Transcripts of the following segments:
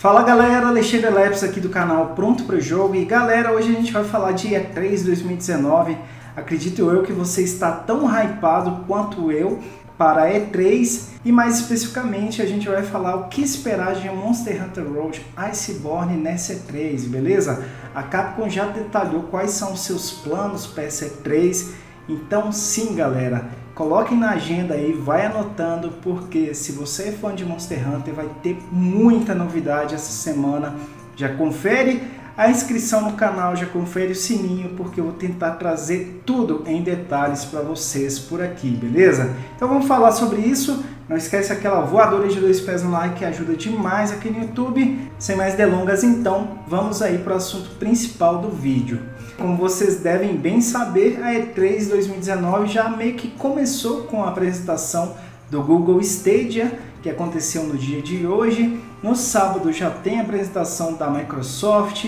Fala galera, Alexandre Leps aqui do canal Pronto para o Jogo e galera, hoje a gente vai falar de E3 2019. Acredito eu que você está tão hypado quanto eu para E3 e mais especificamente a gente vai falar o que esperar de Monster Hunter World Iceborne nessa E3, beleza? A Capcom já detalhou quais são os seus planos para essa E3, então sim galera, Coloquem na agenda aí, vai anotando, porque se você é fã de Monster Hunter, vai ter muita novidade essa semana. Já confere a inscrição no canal, já confere o sininho, porque eu vou tentar trazer tudo em detalhes para vocês por aqui, beleza? Então vamos falar sobre isso. Não esquece aquela voadora de dois pés no like que ajuda demais aqui no YouTube. Sem mais delongas, então, vamos aí para o assunto principal do vídeo. Como vocês devem bem saber, a E3 2019 já meio que começou com a apresentação do Google Stadia, que aconteceu no dia de hoje. No sábado já tem a apresentação da Microsoft,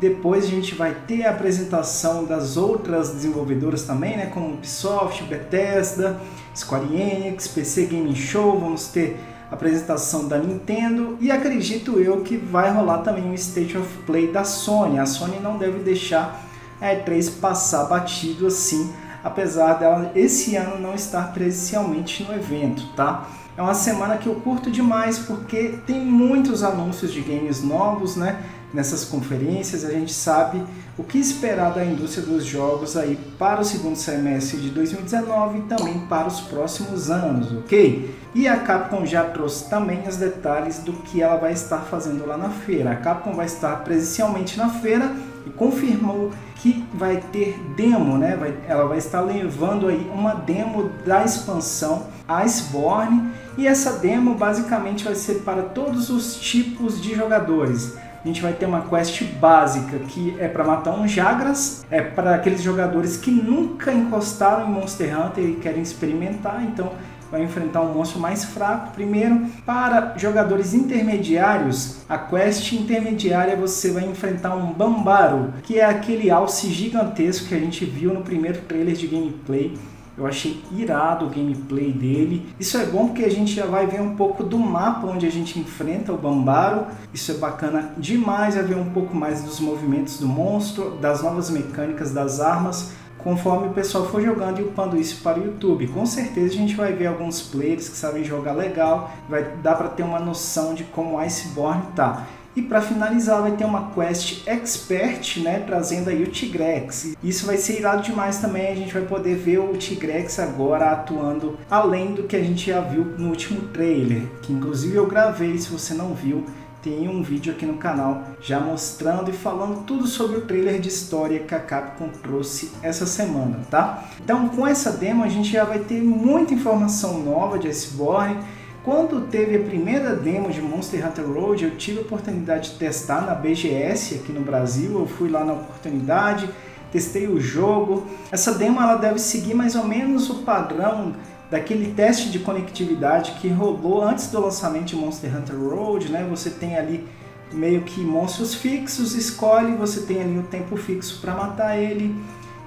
depois a gente vai ter a apresentação das outras desenvolvedoras também, né, como Ubisoft, Bethesda, Square Enix, PC Gaming Show, vamos ter a apresentação da Nintendo e acredito eu que vai rolar também o State of Play da Sony. A Sony não deve deixar a E3 passar batido assim, apesar dela esse ano não estar presencialmente no evento, tá? É uma semana que eu curto demais porque tem muitos anúncios de games novos, né? Nessas conferências a gente sabe o que esperar da indústria dos jogos aí para o segundo semestre de 2019 e também para os próximos anos, ok? E a Capcom já trouxe também os detalhes do que ela vai estar fazendo lá na feira. A Capcom vai estar presencialmente na feira e confirmou que vai ter demo, né? Vai, ela vai estar levando aí uma demo da expansão Iceborne e essa demo basicamente vai ser para todos os tipos de jogadores. A gente vai ter uma quest básica que é para matar um Jagras, é para aqueles jogadores que nunca encostaram em Monster Hunter e querem experimentar, então vai enfrentar um monstro mais fraco primeiro. Para jogadores intermediários, a quest intermediária você vai enfrentar um Bambaro, que é aquele alce gigantesco que a gente viu no primeiro trailer de gameplay. Eu achei irado o gameplay dele. Isso é bom porque a gente já vai ver um pouco do mapa onde a gente enfrenta o Bambaro. Isso é bacana demais, vai ver um pouco mais dos movimentos do monstro, das novas mecânicas das armas conforme o pessoal for jogando e upando isso para o YouTube. Com certeza a gente vai ver alguns players que sabem jogar legal, vai dar para ter uma noção de como Iceborne tá. E para finalizar vai ter uma quest expert, né, trazendo aí o Tigrex. Isso vai ser irado demais também, a gente vai poder ver o Tigrex agora atuando além do que a gente já viu no último trailer, que inclusive eu gravei, se você não viu, tem um vídeo aqui no canal já mostrando e falando tudo sobre o trailer de história que a Capcom trouxe essa semana, tá? Então com essa demo a gente já vai ter muita informação nova de Iceborne. Quando teve a primeira demo de Monster Hunter Road, eu tive a oportunidade de testar na BGS aqui no Brasil, eu fui lá na oportunidade, testei o jogo. Essa demo ela deve seguir mais ou menos o padrão daquele teste de conectividade que rolou antes do lançamento de Monster Hunter Road, né? Você tem ali meio que monstros fixos, escolhe, você tem ali o um tempo fixo para matar ele,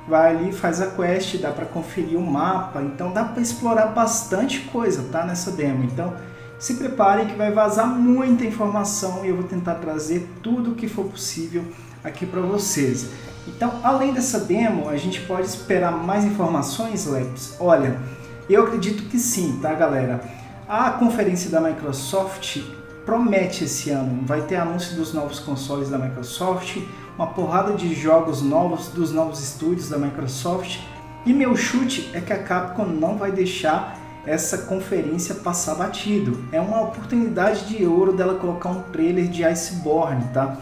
vai ali, faz a quest, dá para conferir o mapa, então dá para explorar bastante coisa, tá? Nessa demo. Então se preparem que vai vazar muita informação e eu vou tentar trazer tudo o que for possível aqui para vocês. Então, além dessa demo, a gente pode esperar mais informações, Leps? Olha, eu acredito que sim, tá, galera? A conferência da Microsoft promete esse ano. Vai ter anúncio dos novos consoles da Microsoft, uma porrada de jogos novos dos novos estúdios da Microsoft. E meu chute é que a Capcom não vai deixar essa conferência passar batido. É uma oportunidade de ouro dela colocar um trailer de Iceborne, tá?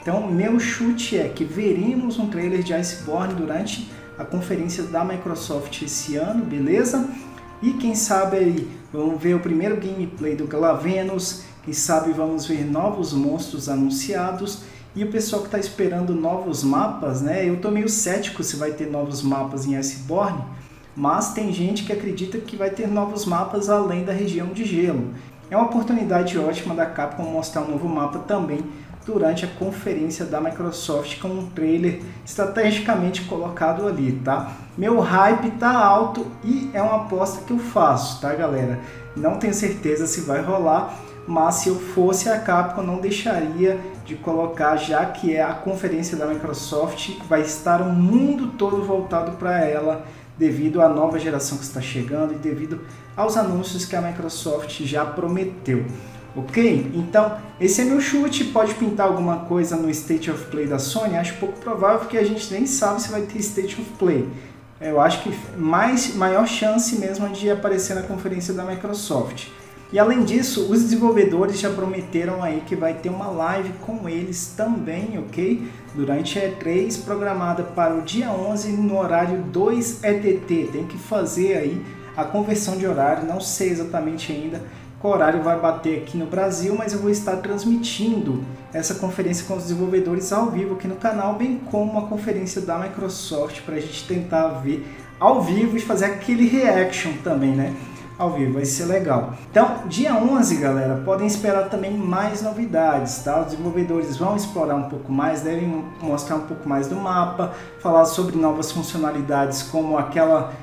Então, meu chute é que veremos um trailer de Iceborne durante a conferência da Microsoft esse ano, beleza? E quem sabe aí vamos ver o primeiro gameplay do Galavenus, quem sabe vamos ver novos monstros anunciados e o pessoal que está esperando novos mapas, né? Eu tô meio cético se vai ter novos mapas em Iceborne, mas tem gente que acredita que vai ter novos mapas além da região de gelo. É uma oportunidade ótima da Capcom mostrar um novo mapa também durante a conferência da Microsoft com um trailer estrategicamente colocado ali, tá? Meu hype tá alto e é uma aposta que eu faço, tá, galera? Não tenho certeza se vai rolar, mas se eu fosse a Capcom não deixaria de colocar, já que é a conferência da Microsoft, vai estar o mundo todo voltado para ela devido à nova geração que está chegando e devido aos anúncios que a Microsoft já prometeu. Ok? Então, esse é meu chute. Pode pintar alguma coisa no State of Play da Sony? Acho pouco provável porque a gente nem sabe se vai ter State of Play. Eu acho que mais, maior chance mesmo de aparecer na conferência da Microsoft. E além disso, os desenvolvedores já prometeram aí que vai ter uma live com eles também, ok? Durante a E3, programada para o dia 11 no horário 2 EDT. Tem que fazer aí a conversão de horário, não sei exatamente ainda qual horário vai bater aqui no Brasil, mas eu vou estar transmitindo essa conferência com os desenvolvedores ao vivo aqui no canal, bem como a conferência da Microsoft para a gente tentar ver ao vivo e fazer aquele reaction também, né? Ao vivo, vai ser legal. Então, dia 11, galera, podem esperar também mais novidades, tá? Os desenvolvedores vão explorar um pouco mais, devem mostrar um pouco mais do mapa, falar sobre novas funcionalidades, como aquela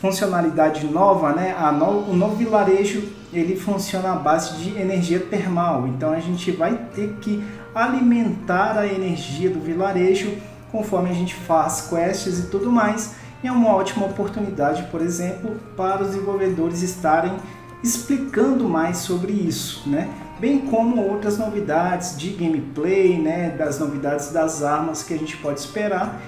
funcionalidade nova, né? A no, o novo vilarejo ele funciona à base de energia termal, então a gente vai ter que alimentar a energia do vilarejo conforme a gente faz quests e tudo mais. É uma ótima oportunidade, por exemplo, para os desenvolvedores estarem explicando mais sobre isso, né? Bem como outras novidades de gameplay, né? Das novidades das armas que a gente pode esperar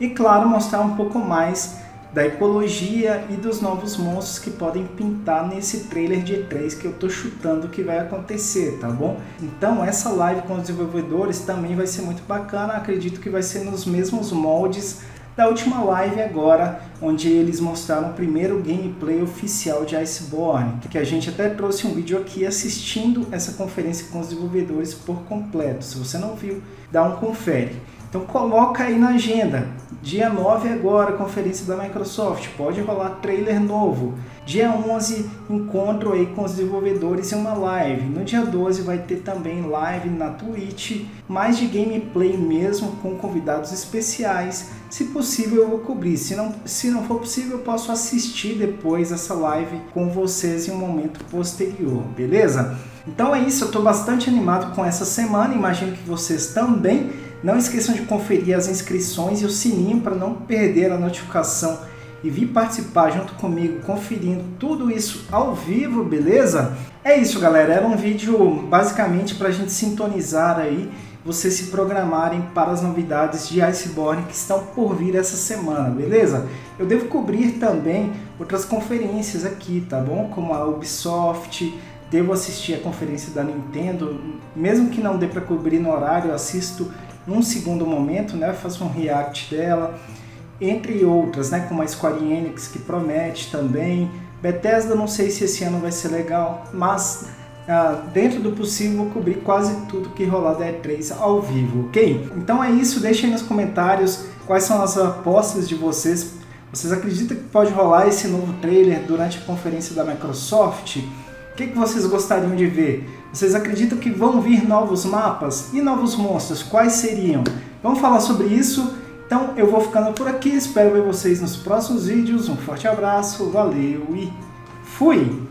e claro mostrar um pouco mais da ecologia e dos novos monstros que podem pintar nesse trailer de E3 que eu tô chutando que vai acontecer, tá bom? Então essa live com os desenvolvedores também vai ser muito bacana, acredito que vai ser nos mesmos moldes da última live agora, onde eles mostraram o primeiro gameplay oficial de Iceborne, que a gente até trouxe um vídeo aqui assistindo essa conferência com os desenvolvedores por completo. Se você não viu, dá um confere. Então coloca aí na agenda. Dia 9 agora, conferência da Microsoft, pode rolar trailer novo. Dia 11, encontro aí com os desenvolvedores em uma live. No dia 12 vai ter também live na Twitch, mais de gameplay mesmo, com convidados especiais. Se possível eu vou cobrir, se não, se não for possível eu posso assistir depois essa live com vocês em um momento posterior, beleza? Então é isso, eu estou bastante animado com essa semana, imagino que vocês também. Não esqueçam de conferir as inscrições e o sininho para não perder a notificação e vir participar junto comigo, conferindo tudo isso ao vivo, beleza? É isso, galera. Era um vídeo basicamente para a gente sintonizar aí, vocês se programarem para as novidades de Iceborne que estão por vir essa semana, beleza? Eu devo cobrir também outras conferências aqui, tá bom? Como a Ubisoft, devo assistir a conferência da Nintendo, mesmo que não dê para cobrir no horário, eu assisto num segundo momento, né, faço um react dela, entre outras, né, como a Square Enix que promete também. Bethesda não sei se esse ano vai ser legal, mas ah, dentro do possível vou cobrir quase tudo que rolar da E3 ao vivo, ok? Então é isso, deixem nos comentários quais são as apostas de vocês. Vocês acreditam que pode rolar esse novo trailer durante a conferência da Microsoft? O que, que vocês gostariam de ver? Vocês acreditam que vão vir novos mapas e novos monstros? Quais seriam? Vamos falar sobre isso. Então eu vou ficando por aqui. Espero ver vocês nos próximos vídeos. Um forte abraço, valeu e fui!